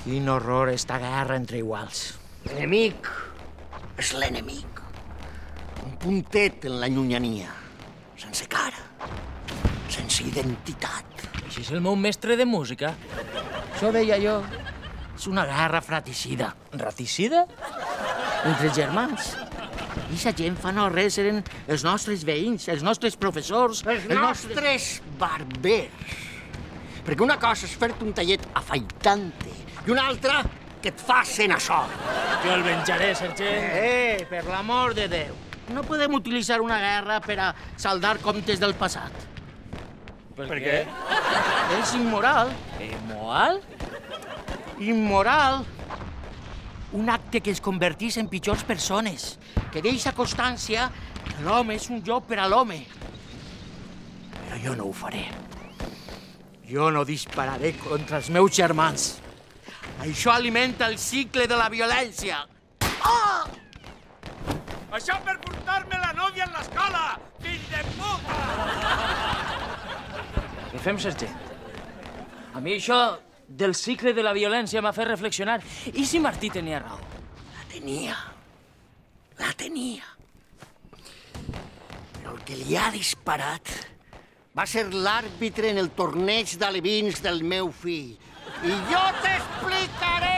Quin horror esta guerra entre iguals. L'enemic és l'enemic. Un puntet en la llunyania, sense cara, sense identitat. Així és el meu mestre de música. Això deia jo. És una guerra fratricida. Raticida? Entre germans. Ixa gent fa no res, eren els nostres veïns, els nostres professors... Els nostres barbers. Perquè una cosa és fer-te un tallet afaitant-te i una altra que et facin això. Jo el venjaré, sergent. Eh, per l'amor de Déu. No podem utilitzar una guerra per a saldar comptes del passat. Per, per què? És immoral. Immoral? Immoral. Un acte que es convertís en pitjors persones, que deixa constància que l'home és un joc per a l'home. Però jo no ho faré. Jo no dispararé contra els meus germans. Això alimenta el cicle de la violència. Oh! Això per portar-me la nòvia en l'escola! Fill de puta! Què fem, sergent? A mi això del cicle de la violència m'ha fet reflexionar. I si Martí tenia raó? La tenia. La tenia. Però el que li ha disparat va ser l'àrbitre en el torneig d'alevins del meu fill. I jo t'explicaré